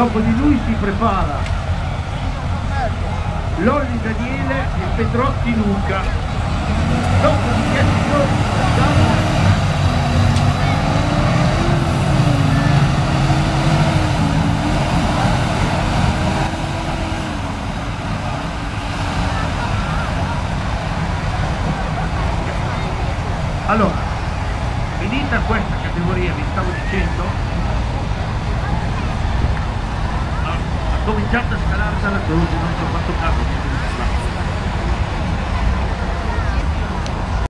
dopo di lui si prepara Lolli Daniele e Pedrotti Luca. Dopo di facciamo Allora, finita questa categoria, vi stavo dicendo, cominciato a scalare dalla croce, non ho fatto caso,